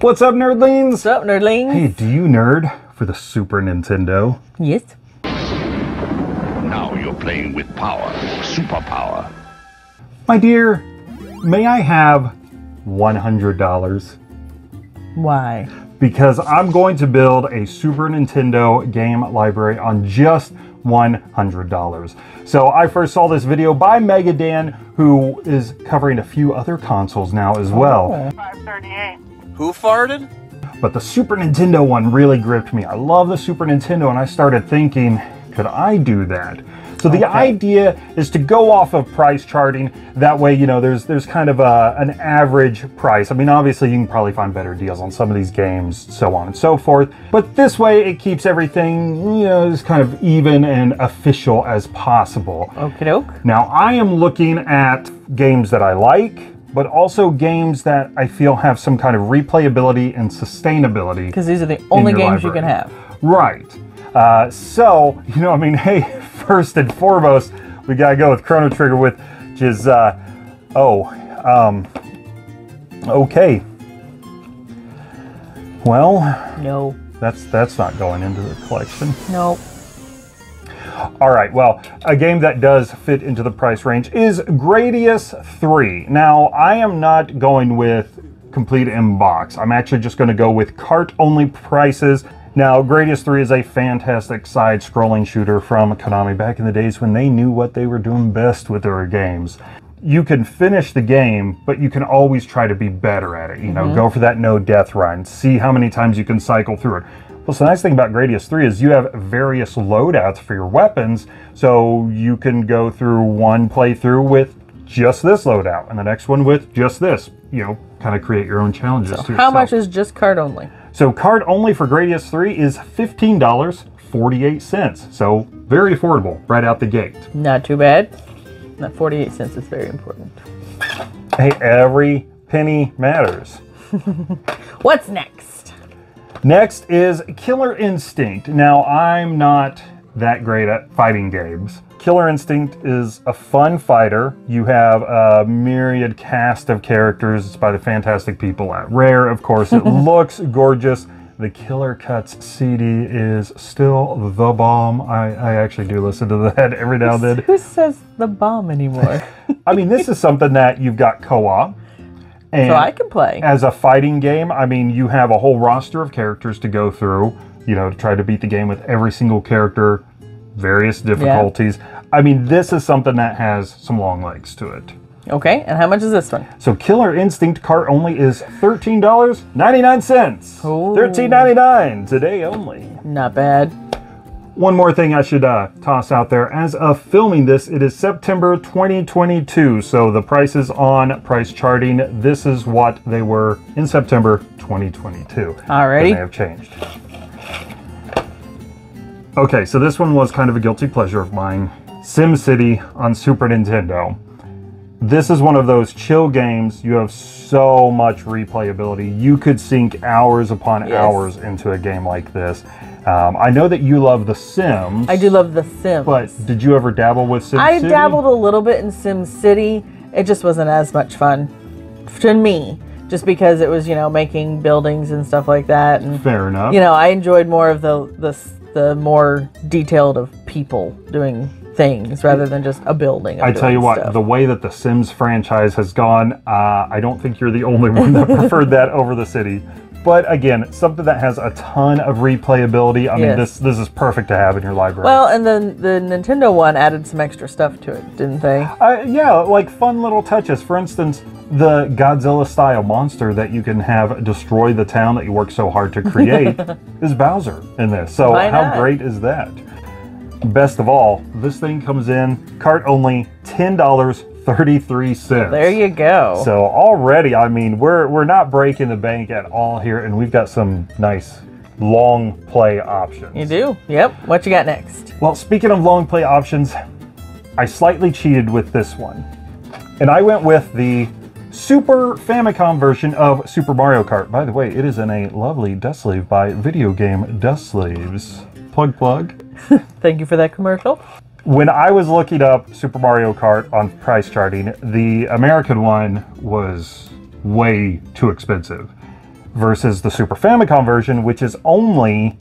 What's up, nerdlings? What's up, nerdlings? Hey, do you nerd for the Super Nintendo? Yes. Now you're playing with power, superpower. My dear, may I have $100? Why? Because I'm going to build a Super Nintendo game library on just $100. So I first saw this video by Megadan, who is covering a few other consoles now as well. 538. Who farted? But the Super Nintendo one really gripped me. I love the Super Nintendo, and I started thinking, could I do that? So the idea is to go off of price charting. That way, you know, there's there's kind of a, an average price. I mean, obviously, you can probably find better deals on some of these games, so on and so forth. But this way, it keeps everything, you know, as kind of even and official as possible. Okie doke. Now, I am looking at games that I like, but also games that I feel have some kind of replayability and sustainability. Because these are the only games you can have. Right. Uh, so, you know, I mean, hey, first and foremost, we gotta go with Chrono Trigger, with, which is, uh, oh, um, okay. Well, No. that's that's not going into the collection. No. All right, well, a game that does fit into the price range is Gradius 3. Now, I am not going with complete inbox. I'm actually just going to go with cart only prices. Now, Gradius 3 is a fantastic side scrolling shooter from Konami back in the days when they knew what they were doing best with their games. You can finish the game, but you can always try to be better at it. You know, mm-hmm. go for that no death run, see how many times you can cycle through it. Plus, the nice thing about Gradius 3 is you have various loadouts for your weapons, so you can go through one playthrough with just this loadout, and the next one with just this. You know, kind of create your own challenges. to How much is just cart only? So cart only for Gradius 3 is $15.48. So very affordable right out the gate. Not too bad. That 48 cents is very important. Hey, every penny matters. What's next? Next is Killer Instinct. Now, I'm not that great at fighting games. Killer Instinct is a fun fighter. You have a myriad cast of characters. It's by the fantastic people at Rare, of course. It looks gorgeous. The Killer Cuts CD is still the bomb. I, I actually do listen to that every now and then. Who says the bomb anymore? I mean, this is something that you've got co-op. And so I can play. as a fighting game, I mean, you have a whole roster of characters to go through, you know, to try to beat the game with every single character, various difficulties. I mean, this is something that has some long legs to it. Okay, and how much is this one? So Killer Instinct cart only is $13.99. Ooh. $13.99 today only. Not bad. One more thing I should uh, toss out there. As of filming this, it is September 2022. So the prices on price charting, this is what they were in September 2022. Alrighty. They may have changed. Okay, so this one was kind of a guilty pleasure of mine. SimCity on Super Nintendo. This is one of those chill games. You have so much replayability. You could sink hours upon Yes. hours into a game like this. Um, I know that you love The Sims. I do love The Sims. But did you ever dabble with SimCity? I dabbled a little bit in SimCity. It just wasn't as much fun to me, just because it was, you know, making buildings and stuff like that. And Fair enough. you know, I enjoyed more of the the the more detailed of people doing things rather than just a building. I tell you what, stuff. the way that the Sims franchise has gone, uh, I don't think you're the only one that preferred that over the city. But again, something that has a ton of replayability. I mean, this this is perfect to have in your library. well, and then the Nintendo one added some extra stuff to it, didn't they? Uh, yeah, like fun little touches. For instance, the Godzilla style monster that you can have destroy the town that you work so hard to create is Bowser in this. So, how great is that? Best of all, this thing comes in cart only $10.33. There you go. So already, I mean, we're we're not breaking the bank at all here, and we've got some nice long play options. you do? Yep. What you got next? Well, speaking of long play options, I slightly cheated with this one. And I went with the Super Famicom version of Super Mario Kart. By the way, it is in a lovely dust sleeve by Video Game Dust Sleeves. Plug, plug. Thank you for that commercial. When I was looking up Super Mario Kart on price charting, the American one was way too expensive. versus the Super Famicom version, which is only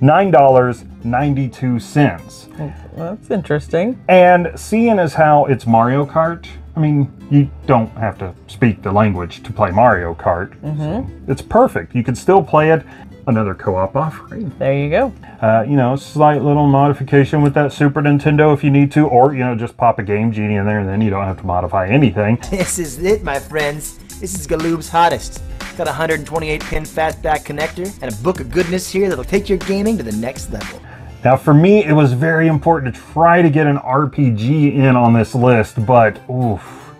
$9.92. Well, that's interesting. And seeing as how it's Mario Kart, I mean, you don't have to speak the language to play Mario Kart. So it's perfect. You can still play it. Another co-op offering. There you go. Uh, you know, slight little modification with that Super Nintendo if you need to, or you know, just pop a Game Genie in there, and then you don't have to modify anything. This is it, my friends. This is Galoob's hottest. It's got a 128 pin fastback connector and a book of goodness here that'll take your gaming to the next level. Now, for me, it was very important to try to get an RPG in on this list, but oof,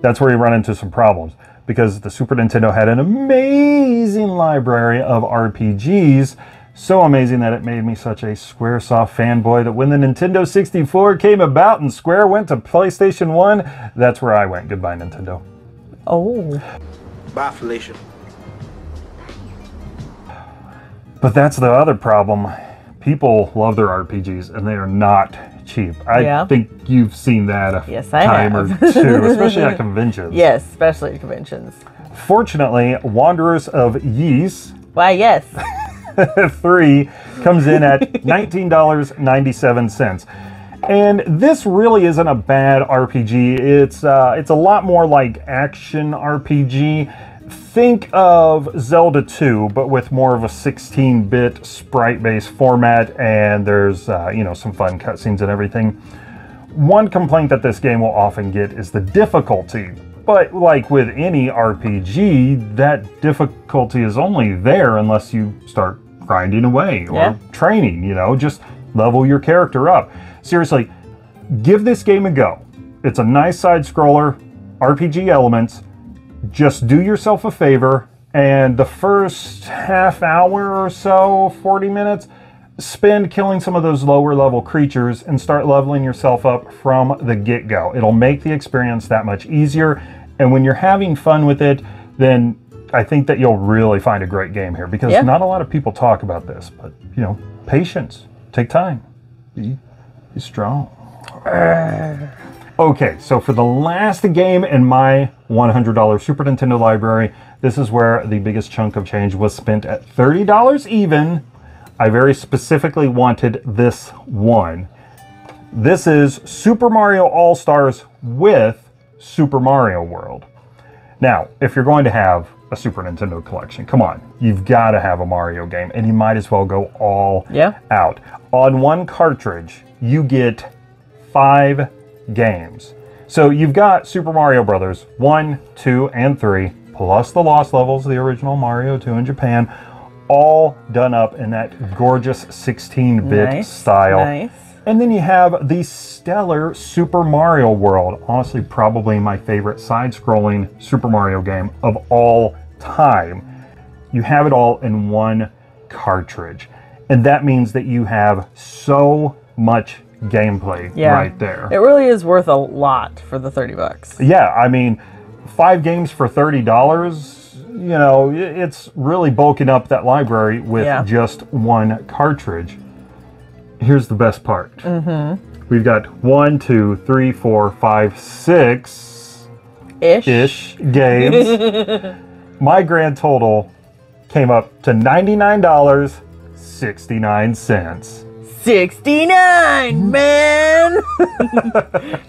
that's where you run into some problems because the Super Nintendo had an amazing library of RPGs. So amazing that it made me such a Squaresoft fanboy that when the Nintendo 64 came about and Square went to PlayStation 1, that's where I went. Goodbye, Nintendo. Oh, Bye, Felicia. But that's the other problem. People love their RPGs and they are not cheap. I Yeah. think you've seen that a Yes, I time have. or two, especially at conventions. yes, especially at conventions. Fortunately, Wanderers of Ys Why, yes. 3 comes in at $19.97. And this really isn't a bad RPG. It's uh, it's a lot more like action RPG. Think of Zelda 2, but with more of a 16-bit sprite-based format, and there's uh, you know some fun cutscenes and everything. One complaint that this game will often get is the difficulty. But like with any RPG, that difficulty is only there unless you start grinding away or Yeah. training, you know, just level your character up. Seriously, give this game a go. It's a nice side scroller, RPG elements. Just do yourself a favor and the first half hour or so, 40 minutes, spend killing some of those lower level creatures and start leveling yourself up from the get go. It'll make the experience that much easier. And when you're having fun with it, then I think that you'll really find a great game here because Yeah. not a lot of people talk about this, but you know, patience, take time, be, be strong. Okay, so for the last game in my $100 Super Nintendo library, this is where the biggest chunk of change was spent at $30 even. I very specifically wanted this one. This is Super Mario All Stars with Super Mario World. Now, if you're going to have a Super Nintendo collection, come on, you've got to have a Mario game, and you might as well go all Yeah. out. On one cartridge, you get five games. So you've got Super Mario Brothers 1, 2, and 3, plus the Lost Levels, of the original Mario 2 in Japan, all done up in that gorgeous 16 bit Nice, style. nice. And then you have the stellar Super Mario World. Honestly, probably my favorite side scrolling Super Mario game of all time. You have it all in one cartridge. And that means that you have so much gameplay Yeah. right there. It really is worth a lot for the 30 bucks. Yeah, I mean, five games for $30, you know, it's really bulking up that library with Yeah. just one cartridge. Here's the best part. Mm-hmm. We've got one, two, three, four, five, six Ish. ish games. My grand total came up to $99.69. 69, man!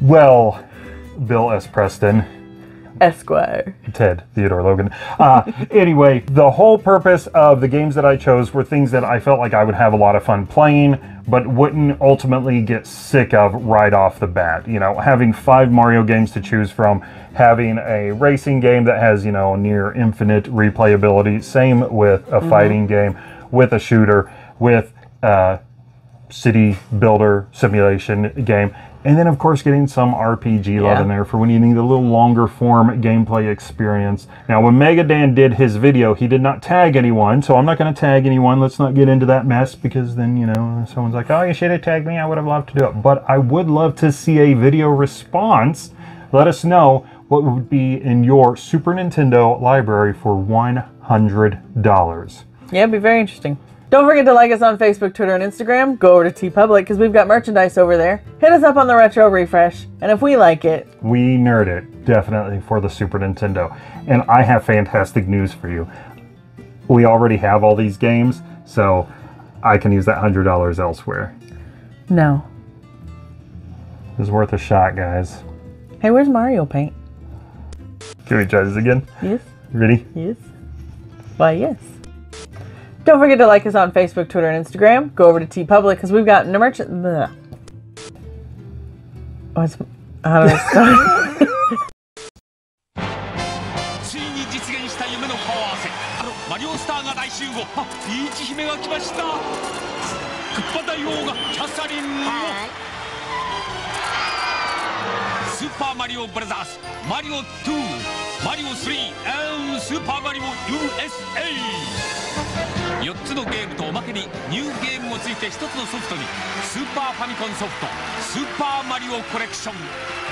Well, Bill S. Preston. Esquire. Ted Theodore Logan. Uh, anyway, the whole purpose of the games that I chose were things that I felt like I would have a lot of fun playing, but wouldn't ultimately get sick of right off the bat. You know, having five Mario games to choose from, having a racing game that has, you know, near infinite replayability, same with a fighting game, with a shooter, with uh, city builder simulation game. And then, of course, getting some RPG love in there for when you need a little longer form gameplay experience. Now, when Megadan did his video, he did not tag anyone, so I'm not going to tag anyone. Let's not get into that mess because then, you know, someone's like, oh, you should have tagged me. I would have loved to do it. But I would love to see a video response. Let us know what would be in your Super Nintendo library for $100. Yeah, it'd be very interesting. Don't forget to like us on Facebook, Twitter, and Instagram. Go over to TeePublic because we've got merchandise over there. Hit us up on the Retro Refresh, and if we like it, We nerd it, definitely, for the Super Nintendo. And I have fantastic news for you. We already have all these games, so I can use that $100 elsewhere. no. It's worth a shot, guys. Hey, where's Mario Paint? Can we try this again? Yes, Ready? yes. Why, yes. Don't forget to like us on Facebook, Twitter, and Instagram. Go over to TeePublic because we've got new merch. What's how do I start? 大集合。あピーチ姫が来ました。クッパ大王がキャサリンを。スーパーマリオブラザーズ。マリオ2マリオ3 and スー。パーマリオ USA 4つのゲームとおまけにニューゲームもついて1つのソフトにスーパーファミコンソフトスーパーマリオコレクション。